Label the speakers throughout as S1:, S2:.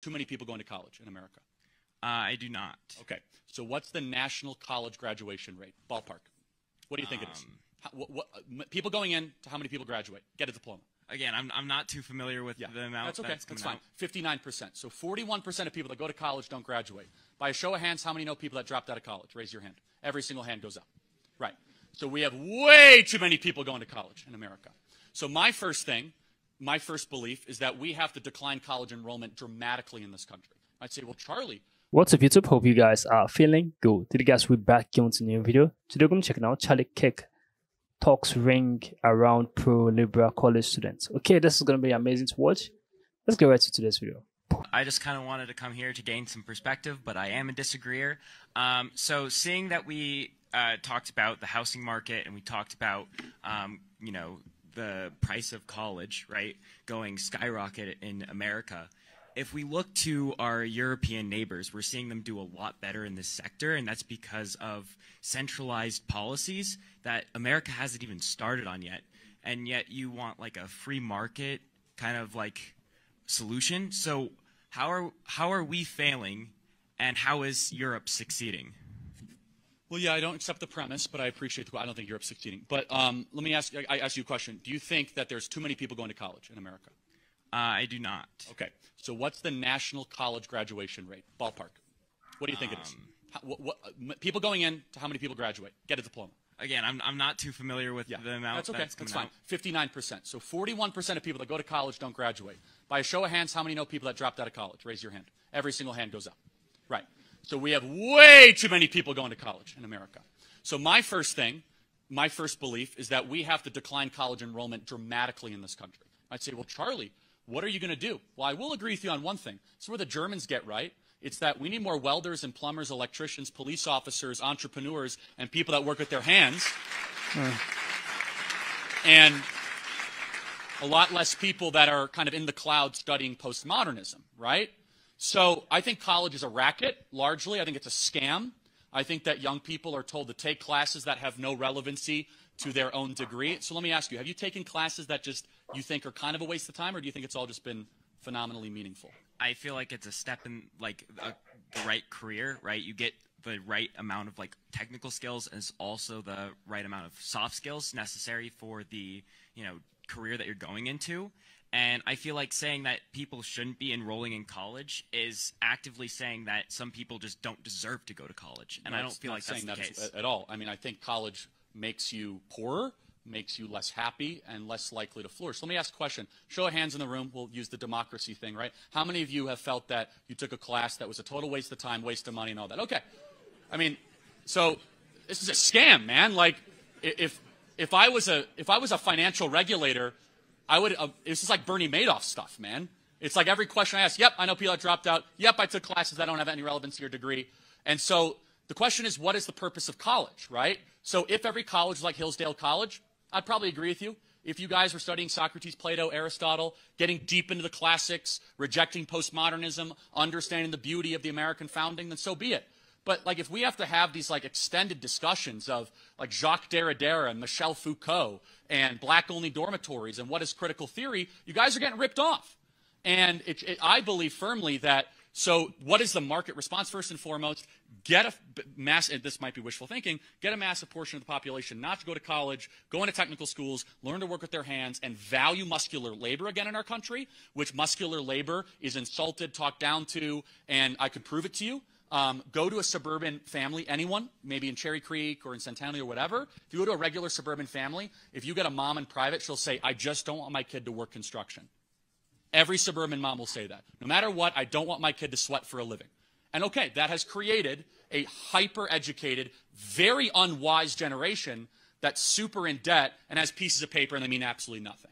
S1: too many people going to college in America?
S2: Uh, I do not.
S1: Okay. So what's the national college graduation rate? Ballpark. What do you think it is?
S2: Um,
S1: How, what, what, people going in to how many people graduate? Get a diploma.
S2: Again, I'm, I'm not too familiar with
S1: Yeah,
S2: the amount.
S1: that's okay.
S2: That's,
S1: That's, fine.
S2: out.
S1: 59%. So 41% of people that go to college don't graduate. By a show of hands, how many know people that dropped out of college? Raise your hand. Every single hand goes up. Right. So we have way too many people going to college in America. So my first thing, my first belief is that we have to decline college enrollment dramatically in this country. I'd say, well, Charlie,
S3: What's up YouTube? Hope you guys are feeling good. Today guys, we're back on a new video. Today we're going to check out Charlie Kirk talks ring around pro-liberal college students. Okay, this is going to be amazing to watch. Let's get right to today's video.
S2: I just kind of wanted to come here to gain some perspective, but I am a disagreeer. Um, so, seeing that we uh, talked about the housing market and we talked about, um, you know, the price of college, right, going skyrocket in America. If we look to our European neighbors, we're seeing them do a lot better in this sector, and that's because of centralized policies that America hasn't even started on yet. And yet, you want like a free market kind of like solution. So how are how are we failing, and how is Europe succeeding?
S1: Well, yeah, I don't accept the premise, but I appreciate the. I don't think Europe's succeeding. But um, let me ask. I ask you a question. Do you think that there's too many people going to college in America?
S2: Uh, I do not.
S1: Okay. So what's the national college graduation rate? Ballpark. What do you think it is? How, what, what, people going in to how many people graduate? Get a diploma.
S2: Again, I'm I'm not too familiar with
S1: Yeah,
S2: the amount.
S1: that's okay.
S2: That's,
S1: That's, fine. Fifty-nine percent. So forty-one percent of people that go to college don't graduate. By a show of hands, how many know people that dropped out of college? Raise your hand. Every single hand goes up. Right. So we have way too many people going to college in America. So my first thing, my first belief is that we have to decline college enrollment dramatically in this country. I'd say, well, Charlie, what are you going to do? Well, I will agree with you on one thing. It's where the Germans get right. It's that we need more welders and plumbers, electricians, police officers, entrepreneurs, and people that work with their hands. Mm. And a lot less people that are kind of in the cloud studying postmodernism, right? So I think college is a racket, largely. I think it's a scam. I think that young people are told to take classes that have no relevancy to their own degree. So let me ask you, have you taken classes that just you think are kind of a waste of time, or do you think it's all just been phenomenally meaningful?
S2: I feel like it's a step in like a, the right career, right? You get the right amount of like technical skills and also the right amount of soft skills necessary for the, you know, career that you're going into. And I feel like saying that people shouldn't be enrolling in college is actively saying that some people just don't deserve to go to college. And I don't feel like that's the
S1: that
S2: case.
S1: at- at all. I mean, I think college makes you poorer, makes you less happy, and less likely to flourish. Let me ask a question. Show of hands in the room. We'll use the democracy thing, right? How many of you have felt that you took a class that was a total waste of time, waste of money, and all that? Okay. I mean, so this is a scam, man. Like, if if I was a if I was a financial regulator, I would. Uh, this is like Bernie Madoff stuff, man. It's like every question I ask. Yep, I know people that dropped out. Yep, I took classes that don't have any relevance to your degree. And so the question is, what is the purpose of college, right? So if every college was like Hillsdale College, I'd probably agree with you. If you guys were studying Socrates, Plato, Aristotle, getting deep into the classics, rejecting postmodernism, understanding the beauty of the American founding, then so be it. But like if we have to have these like extended discussions of like Jacques Derrida and Michel Foucault and black only dormitories and what is critical theory, you guys are getting ripped off. And it, it, I believe firmly that so what is the market response first and foremost? Get a mass. This might be wishful thinking. Get a massive portion of the population not to go to college, go into technical schools, learn to work with their hands, and value muscular labor again in our country. Which muscular labor is insulted, talked down to, and I can prove it to you. Um, go to a suburban family, anyone, maybe in Cherry Creek or in Centennial or whatever. If you go to a regular suburban family, if you get a mom in private, she'll say, I just don't want my kid to work construction. Every suburban mom will say that. No matter what, I don't want my kid to sweat for a living. And okay, that has created a hyper educated, very unwise generation that's super in debt and has pieces of paper and they mean absolutely nothing.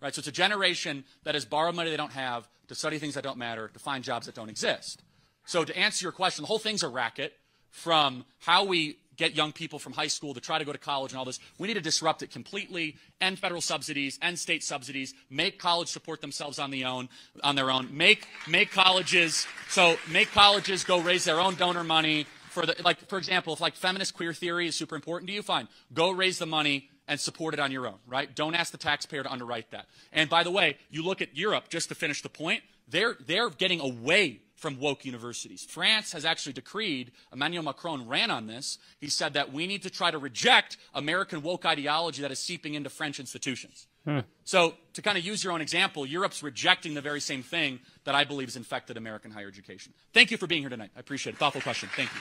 S1: Right? So it's a generation that has borrowed money they don't have to study things that don't matter, to find jobs that don't exist. So to answer your question, the whole thing's a racket from how we get young people from high school to try to go to college and all this. We need to disrupt it completely, end federal subsidies, end state subsidies, make college support themselves on the own on their own. Make make colleges so make colleges go raise their own donor money for the like for example, if like feminist queer theory is super important to you, fine. Go raise the money and support it on your own, right? Don't ask the taxpayer to underwrite that. And by the way, you look at Europe, just to finish the point, they're, they're getting away from woke universities. France has actually decreed, Emmanuel Macron ran on this. He said that we need to try to reject American woke ideology that is seeping into French institutions. Hmm. So, to kind of use your own example, Europe's rejecting the very same thing that I believe has infected American higher education. Thank you for being here tonight. I appreciate it. Thoughtful question. Thank you.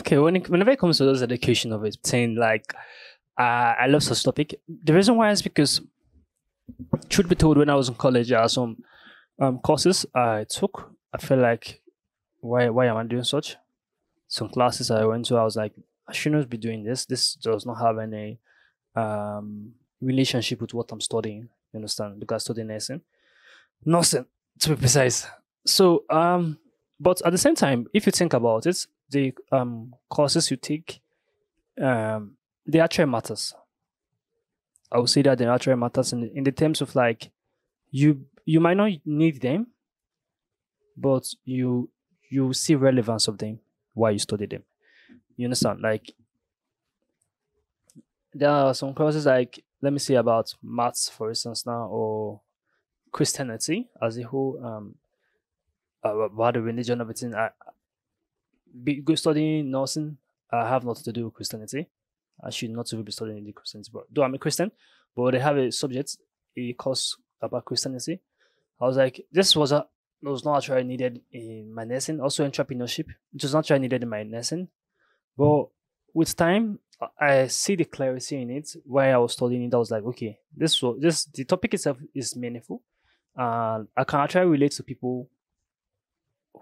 S3: Okay, when it, whenever it comes to those education of it, saying like, uh, I love such topic. The reason why is because, truth be told, when I was in college, there are some um, courses I took, I felt like, why why am I doing such? Some classes I went to, I was like, I shouldn't be doing this. This does not have any um, relationship with what I'm studying. You understand? Because I study nursing, nursing to be precise. So, um, but at the same time, if you think about it, the um courses you take, um, they actually matters. I would say that they actually matters in in the terms of like you you might not need them, but you you see relevance of them while you study them. You understand? Like there are some courses like let me see about maths, for instance, now or Christianity as a whole, um, about the religion of it. I, be good studying nursing. I have nothing to do with Christianity. I should not be studying the Christianity, but though I'm a Christian, but they have a subject, a course about Christianity. I was like, this was a was not actually needed in my nursing. Also, entrepreneurship, which was not actually needed in my nursing. But with time, I see the clarity in it. While I was studying it, I was like, okay, this was this the topic itself is meaningful. Uh, I can actually relate to people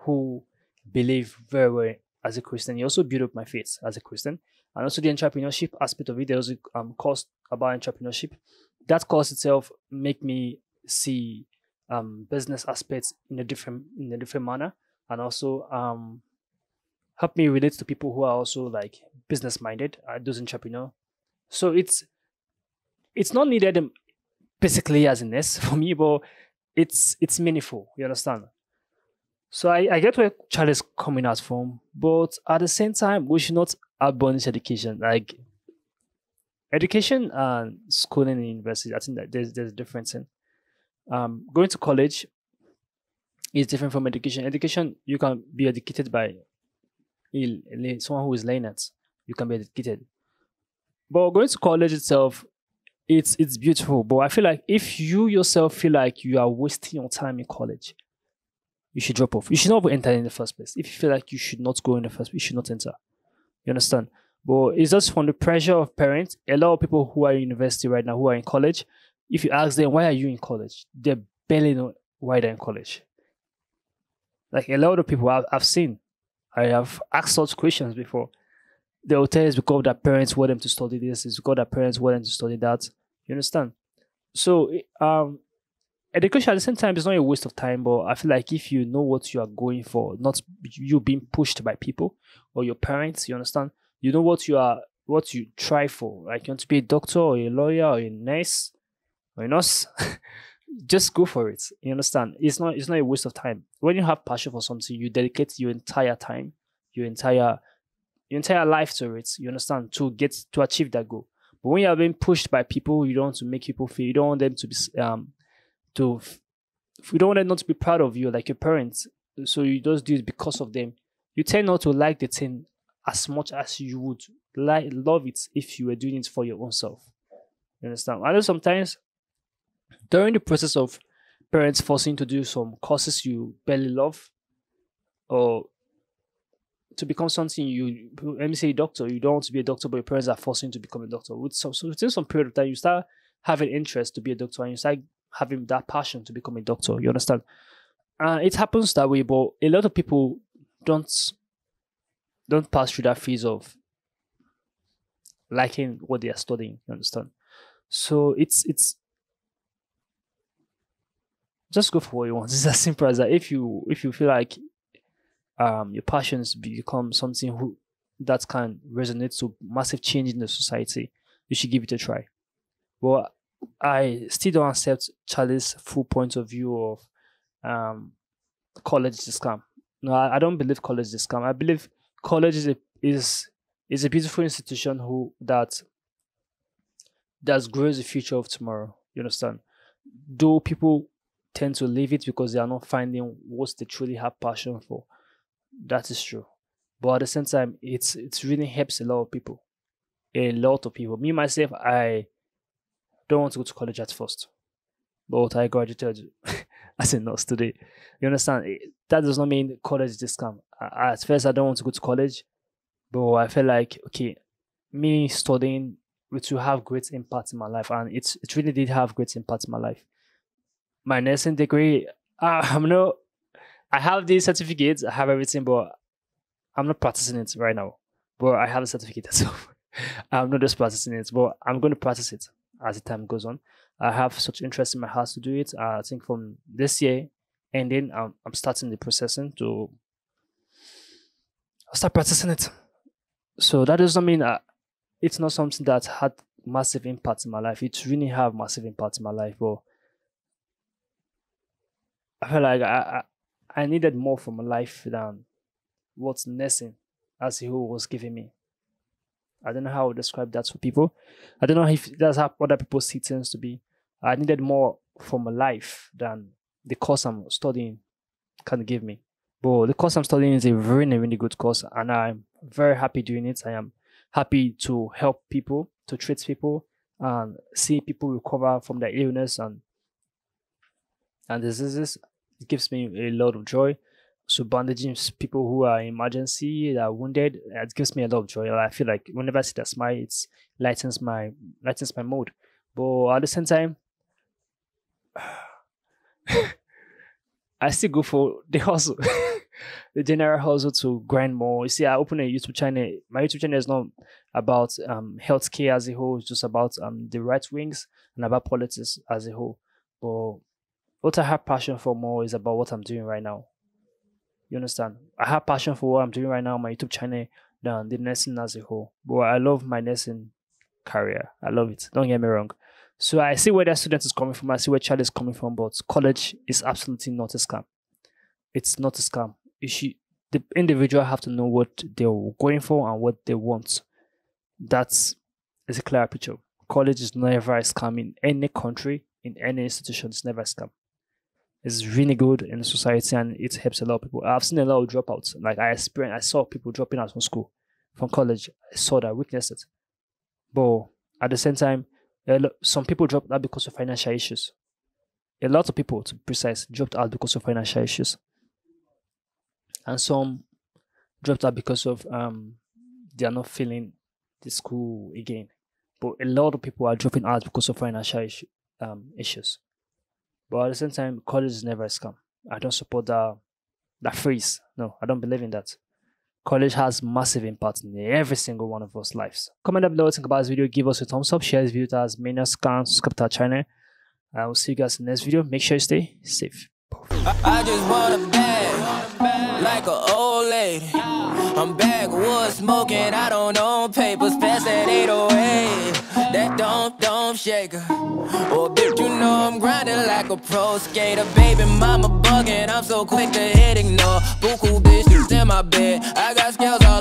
S3: who believe very well as a Christian. He also built up my faith as a Christian. And also the entrepreneurship aspect of it. There was a um, course about entrepreneurship. That course itself make me see um, business aspects in a different in a different manner, and also um, help me relate to people who are also like business minded, uh, those entrepreneur. So it's it's not needed basically as in this for me, but it's it's meaningful. You understand? So I, I get where Charlie is coming out from, but at the same time, we should not abolish education. Like education and schooling in university, I think that there's there's a difference in um, going to college is different from education. Education, you can be educated by someone who is it. You can be educated. But going to college itself, it's it's beautiful. But I feel like if you yourself feel like you are wasting your time in college, you should drop off. You should not enter in the first place. If you feel like you should not go in the first place, you should not enter. You understand? But it's just from the pressure of parents. A lot of people who are in university right now, who are in college, if you ask them why are you in college, they barely know why they're in college. Like a lot of people I've, I've seen, I have asked such questions before. They will tell it's because their parents want them to study this, it's because their parents want them to study that. You understand? So, um, education at the same time is not a waste of time, but I feel like if you know what you are going for, not you being pushed by people or your parents, you understand? You know what you are, what you try for. Like you want to be a doctor or a lawyer or a nurse, why know Just go for it. You understand? It's not it's not a waste of time. When you have passion for something, you dedicate your entire time, your entire your entire life to it. You understand? To get to achieve that goal. But when you are being pushed by people, you don't want to make people feel. You don't want them to be um to. You don't want them not to be proud of you, like your parents. So you just do it because of them. You tend not to like the thing as much as you would like love it if you were doing it for your own self. You understand? I know sometimes during the process of parents forcing to do some courses you barely love or to become something you let me say doctor you don't want to be a doctor but your parents are forcing to become a doctor. With some so within some period of time you start having interest to be a doctor and you start having that passion to become a doctor you understand? Uh, it happens that way but a lot of people don't don't pass through that phase of liking what they are studying you understand? So it's it's just go for what you want. It's as simple as that. If you if you feel like um your passions become something who that can resonate to massive change in the society, you should give it a try. Well, I still don't accept Charlie's full point of view of um college is a scam. No, I, I don't believe college is a scam. I believe college is a is is a beautiful institution who that that grows the future of tomorrow. You understand? though people tend to leave it because they are not finding what they truly have passion for. That is true. But at the same time, it's it's really helps a lot of people. A lot of people. Me myself, I don't want to go to college at first. But I graduated as a nurse today. You understand? Eh, that does not mean college is just scam. At first, I don't want to go to college, but I feel like okay, me studying which will have great impact in my life, and it's it really did have great impact in my life. My nursing degree, uh, I'm not. I have these certificates, I have everything, but I'm not practicing it right now. But I have a certificate, so I'm not just practicing it, but I'm going to practice it as the time goes on. I have such interest in my heart to do it. Uh, I think from this year ending, I'm, I'm starting the processing to start practicing it. So that doesn't mean that it's not something that had massive impact in my life. It really have massive impact in my life, but I felt like I, I, I needed more from life than what nursing as whole was giving me. I don't know how to describe that to people. I don't know if that's how other people see things to be. I needed more from life than the course I'm studying can give me. But the course I'm studying is a really, really good course, and I'm very happy doing it. I am happy to help people, to treat people, and see people recover from their illness and and diseases. It gives me a lot of joy. So bandaging people who are in emergency, that are wounded, it gives me a lot of joy. I feel like whenever I see that smile, it lightens my lightens my mood. But at the same time, I still go for the hustle. the general hustle to grind more. You see, I open a YouTube channel. My YouTube channel is not about um healthcare as a whole. It's just about um the right wings and about politics as a whole. But what I have passion for more is about what I'm doing right now. You understand? I have passion for what I'm doing right now my YouTube channel than the nursing as a whole. But I love my nursing career. I love it. Don't get me wrong. So I see where that student is coming from. I see where child is coming from. But college is absolutely not a scam. It's not a scam you should the individual have to know what they're going for and what they want. That's is a clear picture. College is never a scam in any country, in any institution. It's never a scam. It's really good in society and it helps a lot of people. I've seen a lot of dropouts. Like I experienced, I saw people dropping out from school, from college. I saw that, witnessed it. But at the same time, some people dropped out because of financial issues. A lot of people, to be precise, dropped out because of financial issues and some dropped out because of um they are not feeling the school again. But a lot of people are dropping out because of financial issue, um, issues. But at the same time, college is never a scam. I don't support that that phrase. No, I don't believe in that. College has massive impact in every single one of us lives. Comment down below what you think about this video. Give us a thumbs up. Share this video to as many as can. Subscribe to our channel. I will see you guys in the next video. Make sure you stay safe. Lady. I'm backwoods smoking, I don't own papers, pass oh that 808. That don't, don't shake her. Oh, bitch, you know I'm grinding like a pro skater. Baby mama bugging, I'm so quick to hit ignore. Buku bitches in my bed, I got scales all